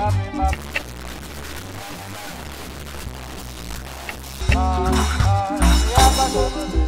Ah, ah, yeah,